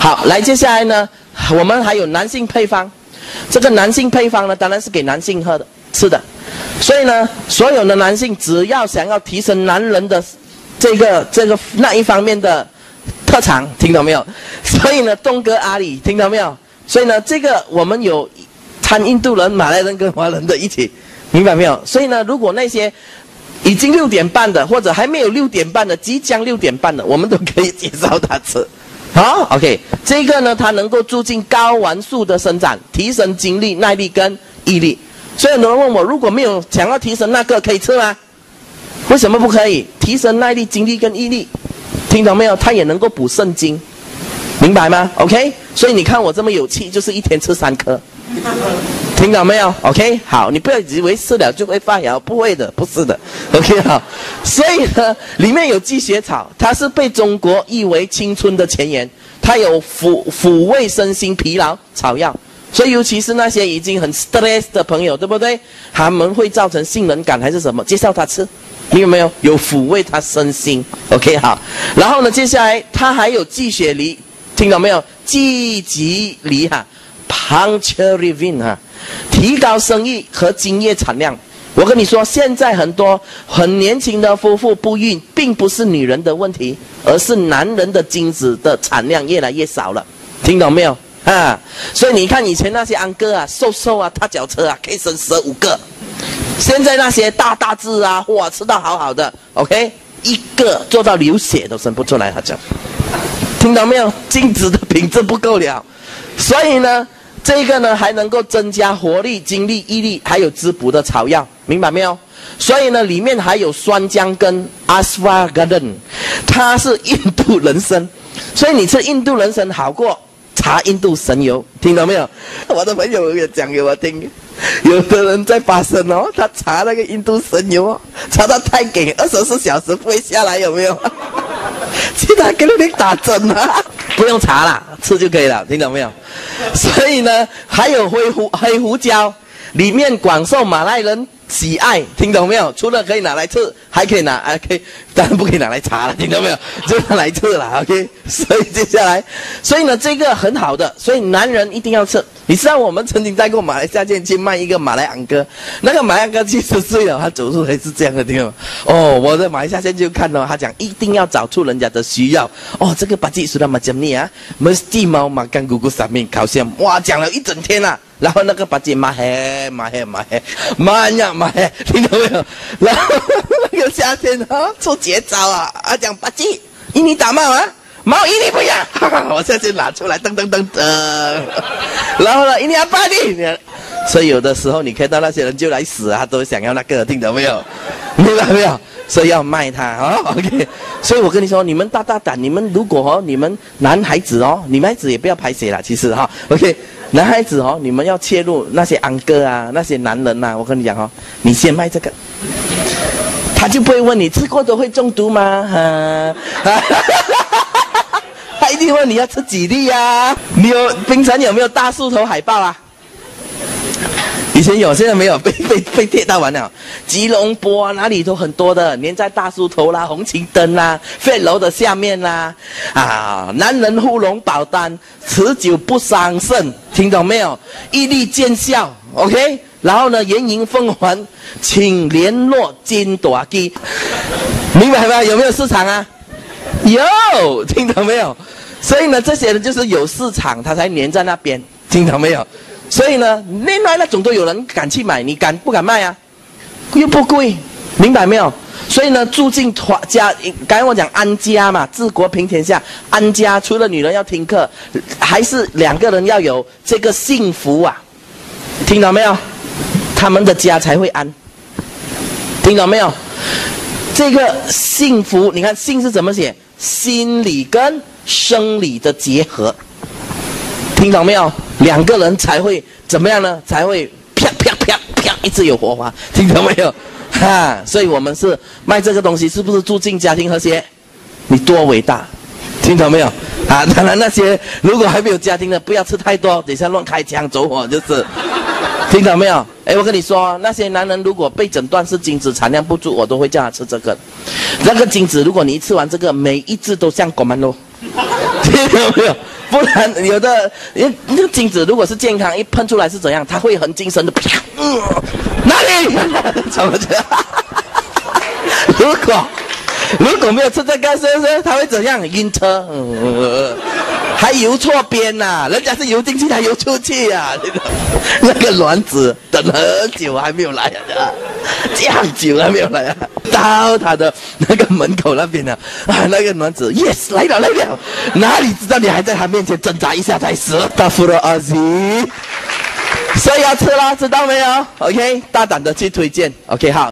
好，来接下来呢，我们还有男性配方。这个男性配方呢，当然是给男性喝的吃的。所以呢，所有的男性只要想要提升男人的这个这个那一方面的特长，听到没有？所以呢，东哥阿里听到没有？所以呢，这个我们有掺印度人、马来人跟华人的一起，明白没有？所以呢，如果那些已经六点半的，或者还没有六点半的，即将六点半的，我们都可以介绍他吃。好，OK，这个呢，它能够促进睾丸素的生长，提升精力、耐力跟毅力。所以很多人问我，如果没有想要提升那个，可以吃吗？为什么不可以？提升耐力、精力跟毅力，听懂没有？它也能够补肾精，明白吗？OK，所以你看我这么有气，就是一天吃三颗。听到没有？OK，好，你不要以为吃了就会发芽，不会的，不是的。OK，好，所以呢，里面有积雪草，它是被中国誉为青春的前沿，它有抚抚慰身心疲劳草药，所以尤其是那些已经很 stress 的朋友，对不对？他们会造成性冷感还是什么？介绍他吃，明白没有？有抚慰他身心。OK，好，然后呢，接下来它还有积雪梨，听到没有？积极梨哈，Puncturing 哈。提高生育和精液产量。我跟你说，现在很多很年轻的夫妇不孕，并不是女人的问题，而是男人的精子的产量越来越少了。听懂没有啊？所以你看以前那些安哥啊，瘦瘦啊，踏脚车啊，可以生十五个。现在那些大大只啊，哇，吃到好好的，OK，一个做到流血都生不出来，他讲。听到没有？精子的品质不够了，所以呢。这个呢，还能够增加活力、精力、毅力，还有滋补的草药，明白没有？所以呢，里面还有酸姜跟阿斯瓦加登，它是印度人参，所以你吃印度人参好过查印度神油，听到没有？我的朋友也讲给我听，有的人在发生哦，他查那个印度神油哦，查到太给二十四小时不会下来，有没有？其他给你打针啊，不用查了，吃就可以了，听懂没有？所以呢，还有黑胡黑胡椒，里面广受马来人喜爱，听懂没有？除了可以拿来吃，还可以拿啊，可以当然不可以拿来查了，听懂没有？就拿来吃了，OK。所以接下来，所以呢，这个很好的，所以男人一定要吃。你知道我们曾经带过马来西亚去卖一个马来昂哥，那个马来昂哥七十岁了，他走路还是这样的，听懂吗？哦，我在马来西亚现在就看到他讲，一定要找出人家的需要。哦，这个把自己说的嘛怎么啊？mesti mau makan gugus samin 烤箱，哇，讲了一整天了。然后那个把自己骂黑骂黑骂黑，骂呀骂黑，听到没有？然后那个夏天啊，出绝招啊，啊讲把自己，印尼打骂啊。毛一定不要，我现在拿出来，噔噔噔噔，然后呢，一定要巴你，所以有的时候你看到那些人就来死啊，都想要那个，听到没有？明白没有？所以要卖他啊，OK。所以我跟你说，你们大大胆，你们如果哦，你们男孩子哦，女孩子也不要排泄了，其实哈，OK。男孩子哦，你们要切入那些安哥啊，那些男人呐，我跟你讲哦，你先卖这个，他就不会问你吃过都会中毒吗？哈。一定问你要吃几粒呀？你有冰城有没有大树头海豹啊？以前有，现在没有，被被被贴到完了。吉隆坡啊，哪里都很多的，粘在大树头啦、红旗灯啦、飞楼的下面啦。啊，男人护龙保单，持久不伤肾，听懂没有？毅力见效，OK。然后呢，圆银凤凰，请联络金朵基，明白吗？有没有市场啊？有，听懂没有？所以呢，这些人就是有市场，他才粘在那边，听懂没有？所以呢，另外那种都有人敢去买，你敢不敢卖啊？又不贵，明白没有？所以呢，住进团家，刚才我讲安家嘛，治国平天下，安家除了女人要听课，还是两个人要有这个幸福啊，听到没有？他们的家才会安，听到没有？这个幸福，你看“幸”是怎么写？心理跟生理的结合，听懂没有？两个人才会怎么样呢？才会啪啪啪啪，一直有火花，听懂没有？哈，所以我们是卖这个东西，是不是促进家庭和谐？你多伟大，听懂没有？啊，当然那些如果还没有家庭的，不要吃太多，等下乱开枪走火就是。听到没有？哎，我跟你说，那些男人如果被诊断是精子产量不足，我都会叫他吃这个。那个精子，如果你一吃完这个，每一只都像果曼罗，听到没有？不然有的，那那个精子如果是健康，一喷出来是怎样？他会很精神的，啪，嗯，哪里？怎么这样？如果如果没有吃这个，是不是他会怎样？晕车，嗯，还游错边呐、人家是游进去，他游出去呀、那个卵子等很久还没有来啊，这样久还没有来啊，到他的那个门口那边呢，啊，那个卵子，yes 来了来了，哪里知道你还在他面前挣扎一下才死，大夫的儿子。所以要吃了，知道没有？OK，大胆的去推荐。OK，好。